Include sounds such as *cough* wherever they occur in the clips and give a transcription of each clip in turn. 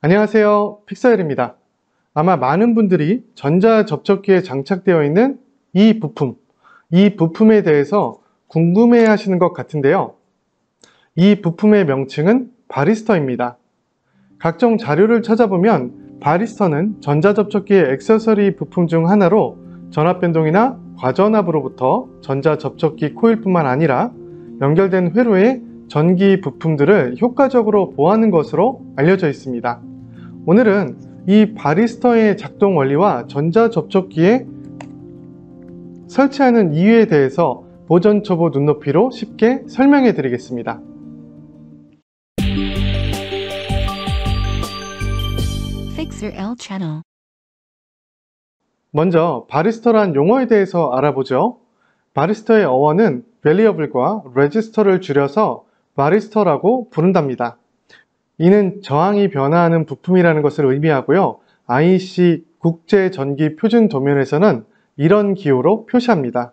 안녕하세요. 픽사일입니다. 아마 많은 분들이 전자접촉기에 장착되어 있는 이 부품 이 부품에 대해서 궁금해 하시는 것 같은데요. 이 부품의 명칭은 바리스터입니다. 각종 자료를 찾아보면 바리스터는 전자접촉기의 액세서리 부품 중 하나로 전압변동이나 과전압으로부터 전자접촉기 코일뿐만 아니라 연결된 회로의 전기 부품들을 효과적으로 보호하는 것으로 알려져 있습니다. 오늘은 이 바리스터의 작동 원리와 전자접촉기에 설치하는 이유에 대해서 보전 초보 눈높이로 쉽게 설명해 드리겠습니다. 먼저 바리스터란 용어에 대해서 알아보죠. 바리스터의 어원은 variable과 register를 줄여서 바리스터라고 부른답니다. 이는 저항이 변화하는 부품이라는 것을 의미하고요. IEC 국제전기 표준 도면에서는 이런 기호로 표시합니다.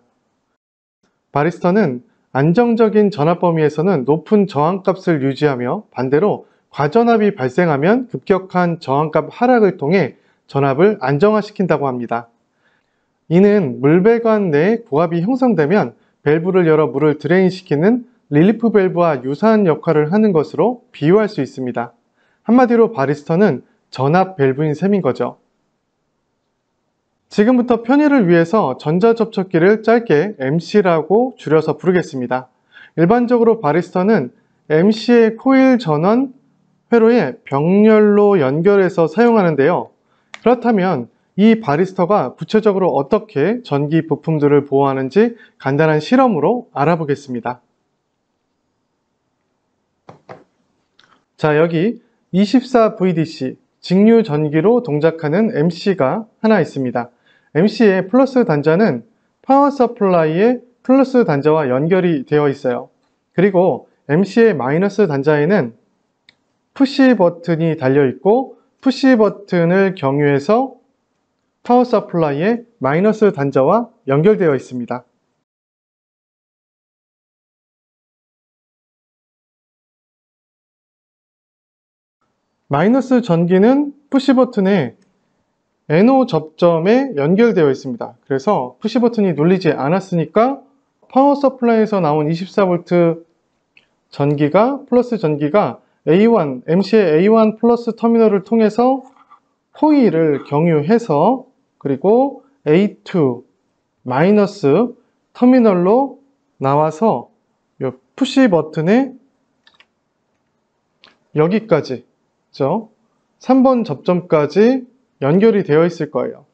바리스터는 안정적인 전압 범위에서는 높은 저항값을 유지하며 반대로 과전압이 발생하면 급격한 저항값 하락을 통해 전압을 안정화시킨다고 합니다. 이는 물배관 내에 고압이 형성되면 밸브를 열어 물을 드레인시키는 릴리프 밸브와 유사한 역할을 하는 것으로 비유할 수 있습니다. 한마디로 바리스터는 전압 밸브인 셈인 거죠. 지금부터 편의를 위해서 전자접촉기를 짧게 MC라고 줄여서 부르겠습니다. 일반적으로 바리스터는 MC의 코일 전원 회로에 병렬로 연결해서 사용하는데요. 그렇다면 이 바리스터가 구체적으로 어떻게 전기 부품들을 보호하는지 간단한 실험으로 알아보겠습니다. 자, 여기 24VDC 직류 전기로 동작하는 MC가 하나 있습니다. MC의 플러스 단자는 power supply의 플러스 단자와 연결이 되어 있어요. 그리고 MC의 마이너스 단자에는 push button이 달려 있고 push button을 경유해서 power supply의 마이너스 단자와 연결되어 있습니다. 마이너스 전기는 push button에 NO 접점에 연결되어 있습니다. 그래서 push button이 눌리지 않았으니까 power supply에서 나온 24V 전기가 플러스 전기가 A1, MC의 A1 플러스 터미널을 통해서 코일을 경유해서 그리고 A2 마이너스 터미널로 나와서 이 푸시 버튼에 여기까지 그죠? 3번 접점까지 연결이 되어 있을 거예요.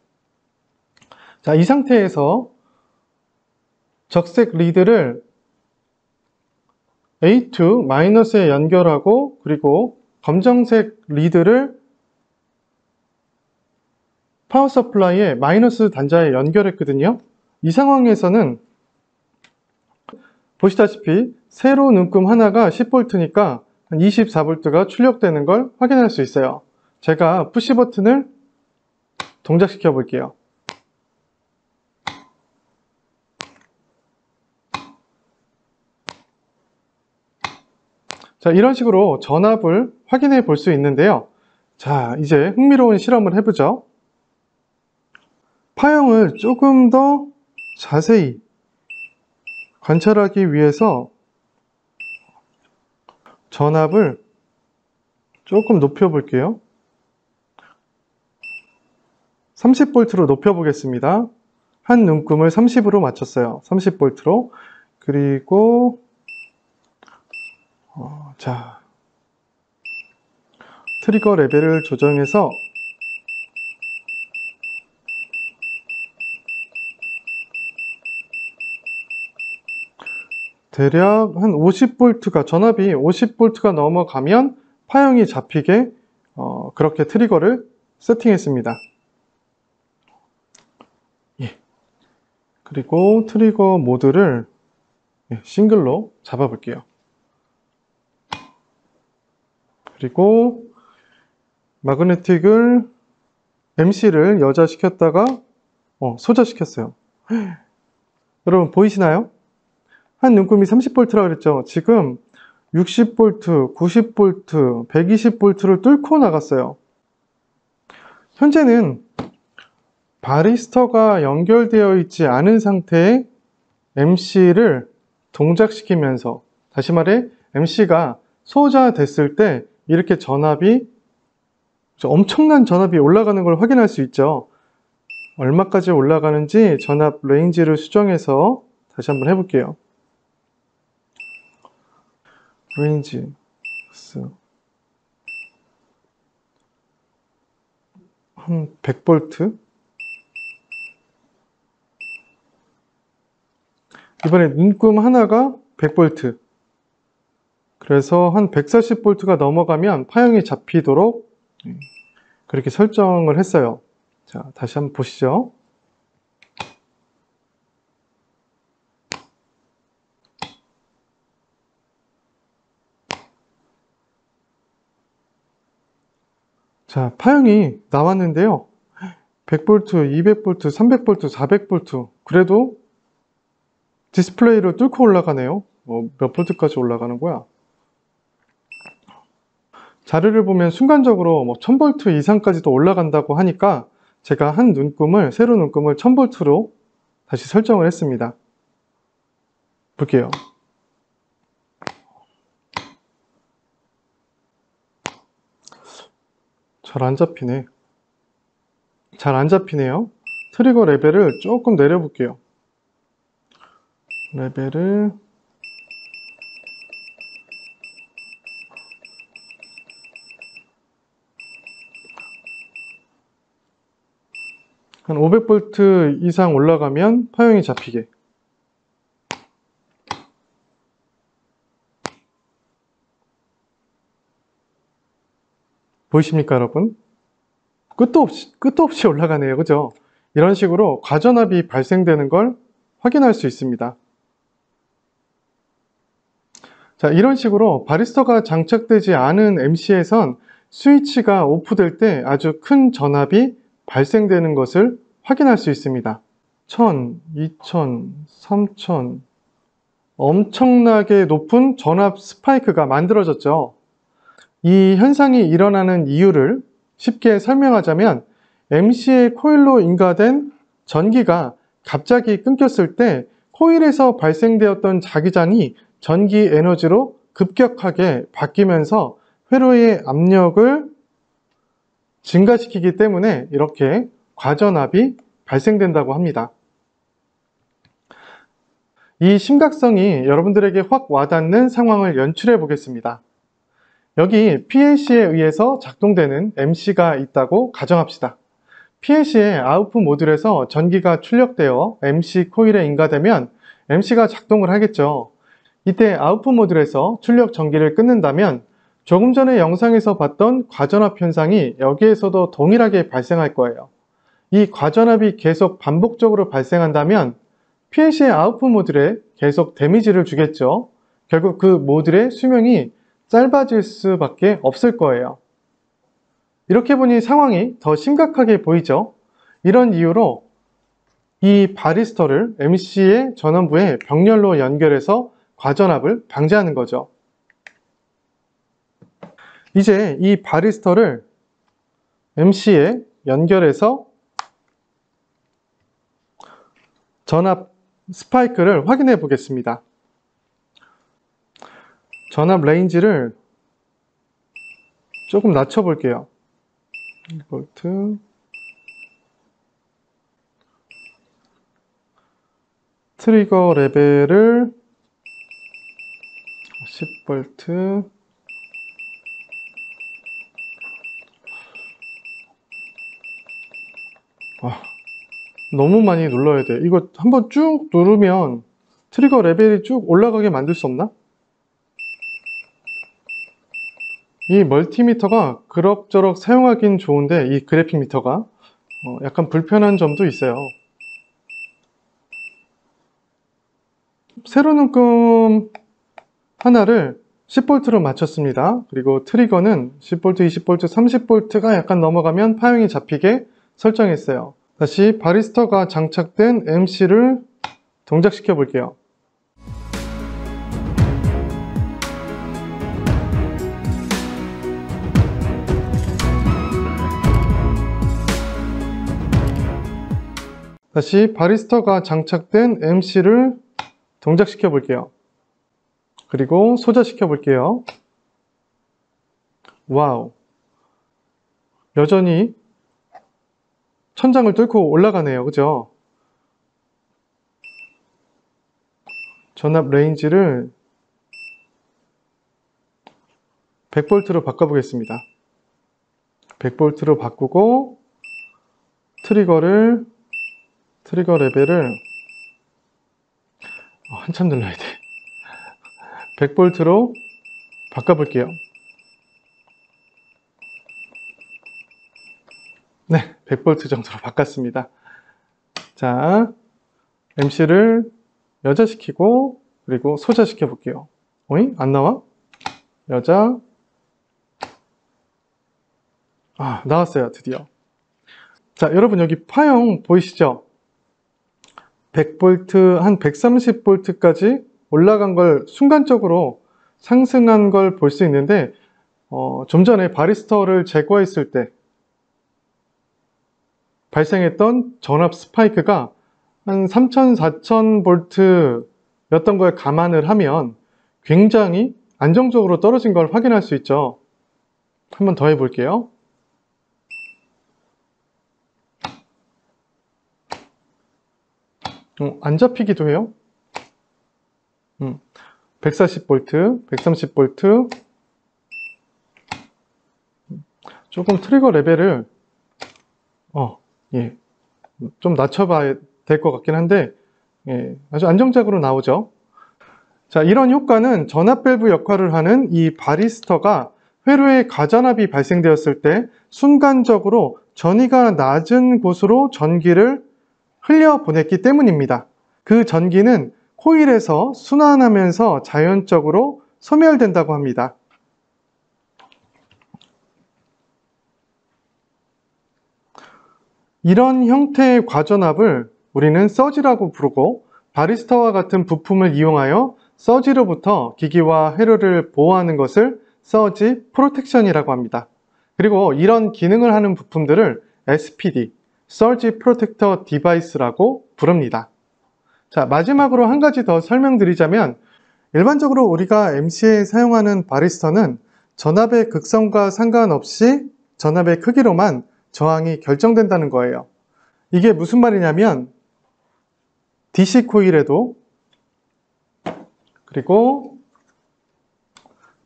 자, 이 상태에서 적색 리드를 A2 마이너스에 연결하고 그리고 검정색 리드를 power supply에 마이너스 단자에 연결했거든요. 이 상황에서는 보시다시피 세로 눈금 하나가 10V니까 24V가 출력되는 걸 확인할 수 있어요. 제가 push button을 동작시켜 볼게요. 자, 이런 식으로 전압을 확인해 볼 수 있는데요. 자, 이제 흥미로운 실험을 해보죠. 파형을 조금 더 자세히 관찰하기 위해서 전압을 조금 높여 볼게요. 30V로 높여 보겠습니다. 한 눈금을 30으로 맞췄어요. 30V로. 그리고 어, 자 트리거 레벨을 조정해서 대략 한 50V가 전압이 50V가 넘어가면 파형이 잡히게 어, 그렇게 트리거를 세팅했습니다. 예. 그리고 트리거 모드를 예, 싱글로 잡아 볼게요. 그리고 마그네틱을 MC를 여자 시켰다가 어, 소자 시켰어요. *gasps* 여러분 보이시나요? 한 눈금이 30V라고 그랬죠. 지금 60V, 90V, 120V를 뚫고 나갔어요. 현재는 바리스터가 연결되어 있지 않은 상태의 MC를 동작시키면서 다시 말해 MC가 소자됐을 때 이렇게 전압이 엄청난 전압이 올라가는 걸 확인할 수 있죠. 얼마까지 올라가는지 전압 range를 수정해서 다시 한번 해볼게요. range 한 100V 이번에 눈금 하나가 100V 그래서 한 140V가 넘어가면 파형이 잡히도록 그렇게 설정을 했어요. 자 다시 한번 보시죠 자, 파형이 나왔는데요. 100V, 200V, 300V, 400V. 그래도 디스플레이를 뚫고 올라가네요. 뭐 몇 볼트까지 올라가는 거야? 자료를 보면 순간적으로 뭐 1000V 이상까지도 올라간다고 하니까 제가 한 눈금을, 세로 눈금을 1000V로 다시 설정을 했습니다. 볼게요. 잘 안 잡히네. 잘 안 잡히네요. 트리거 레벨을 조금 내려 볼게요. 레벨을 한 500V 이상 올라가면 파형이 잡히게 보이십니까 여러분? 끝도 없이, 끝도 없이 올라가네요. 그죠? 이런 식으로 과전압이 발생되는 걸 확인할 수 있습니다. 자 이런 식으로 바리스터가 장착되지 않은 MC에선 스위치가 오프될 때 아주 큰 전압이 발생되는 것을 확인할 수 있습니다. 1000, 2000, 3000 엄청나게 높은 전압 스파이크가 만들어졌죠 이 현상이 일어나는 이유를 쉽게 설명하자면 MC의 코일로 인가된 전기가 갑자기 끊겼을 때 코일에서 발생되었던 자기장이 전기 에너지로 급격하게 바뀌면서 회로의 압력을 증가시키기 때문에 이렇게 과전압이 발생된다고 합니다. 이 심각성이 여러분들에게 확 와닿는 상황을 연출해 보겠습니다. 여기 PLC에 의해서 작동되는 MC가 있다고 가정합시다. PLC의 아웃풋 모듈에서 전기가 출력되어 MC 코일에 인가되면 MC가 작동을 하겠죠. 이때 아웃풋 모듈에서 출력 전기를 끊는다면 조금 전에 영상에서 봤던 과전압 현상이 여기에서도 동일하게 발생할 거예요. 이 과전압이 계속 반복적으로 발생한다면 PLC의 아웃풋 모듈에 계속 데미지를 주겠죠. 결국 그 모듈의 수명이 짧아질 수밖에 없을 거예요. 이렇게 보니 상황이 더 심각하게 보이죠? 이런 이유로 이 바리스터를 MC의 전원부에 병렬로 연결해서 과전압을 방지하는 거죠. 이제 이 바리스터를 MC에 연결해서 전압 스파이크를 확인해 보겠습니다. 전압 레인지를 조금 낮춰 볼게요. 볼트 트리거 레벨을 10V 와, 너무 많이 눌러야 돼. 이거 한번 쭉 누르면 트리거 레벨이 쭉 올라가게 만들 수 없나? 이 멀티미터가 그럭저럭 사용하긴 좋은데 이 그래픽 미터가 어, 약간 불편한 점도 있어요. 세로 눈금 하나를 10V로 맞췄습니다. 그리고 트리거는 10V, 20V, 30V가 약간 넘어가면 파형이 잡히게 설정했어요. 다시 바리스터가 장착된 MC를 동작시켜 볼게요 다시 바리스타가 장착된 MC를 동작시켜 볼게요. 그리고 소자시켜 볼게요. wow. 여전히 천장을 뚫고 올라가네요. 그죠? 전압 range를 100V로 바꿔보겠습니다. 100V로 바꾸고 트리거를 트리거 레벨을 어, 한참 눌러야 돼. 100V로 바꿔볼게요. 네, 100V 정도로 바꿨습니다. 자, MC를 여자시키고 그리고 소자시켜 볼게요. 어이? 안 나와? 여자 아, 나왔어요. 드디어. 자, 여러분 여기 파형 보이시죠? 100V, 한 130V까지 올라간 걸 순간적으로 상승한 걸 볼 수 있는데 어, 좀 전에 바리스터를 제거했을 때 발생했던 전압 스파이크가 한 3000, 4000V 였던 걸 감안을 하면 굉장히 안정적으로 떨어진 걸 확인할 수 있죠. 한번 더 해볼게요. 어, 안 잡히기도 해요. 음, 140V, 130V. 조금 트리거 레벨을 어, 예, 좀 낮춰봐야 될 것 같긴 한데 예, 아주 안정적으로 나오죠. 자, 이런 효과는 전압 밸브 역할을 하는 이 바리스터가 회로에 가전압이 발생되었을 때 순간적으로 전위가 낮은 곳으로 전기를 흘려보냈기 때문입니다. 그 전기는 코일에서 순환하면서 자연적으로 소멸된다고 합니다. 이런 형태의 과전압을 우리는 서지라고 부르고 바리스타와 같은 부품을 이용하여 서지로부터 기기와 회로를 보호하는 것을 서지 프로텍션이라고 합니다. 그리고 이런 기능을 하는 부품들을 SPD, Surge Protector Device라고 부릅니다. 자, 마지막으로 한 가지 더 설명드리자면 일반적으로 우리가 MC에 사용하는 바리스터는 전압의 극성과 상관없이 전압의 크기로만 저항이 결정된다는 거예요. 이게 무슨 말이냐면 DC 코일에도 그리고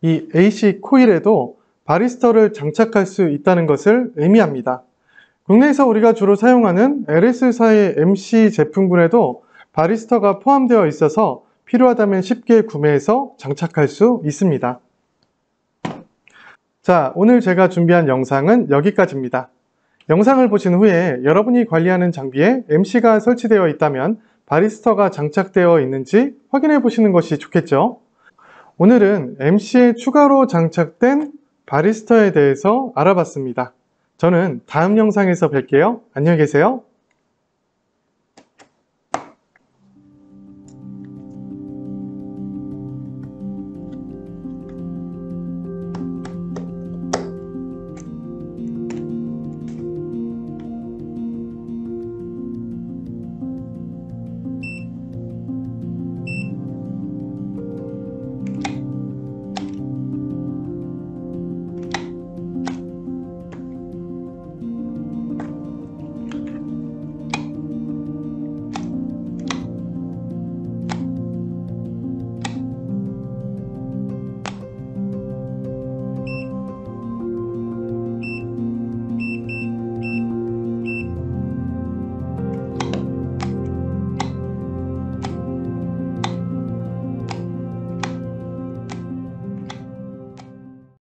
이 AC 코일에도 바리스터를 장착할 수 있다는 것을 의미합니다. 국내에서 우리가 주로 사용하는 LS사의 MC 제품군에도 바리스터가 포함되어 있어서 필요하다면 쉽게 구매해서 장착할 수 있습니다. 자, 오늘 제가 준비한 영상은 여기까지입니다. 영상을 보신 후에 여러분이 관리하는 장비에 MC가 설치되어 있다면 바리스터가 장착되어 있는지 확인해 보시는 것이 좋겠죠. 오늘은 MC에 추가로 장착된 바리스터에 대해서 알아봤습니다. 저는 다음 영상에서 뵐게요. 안녕히 계세요.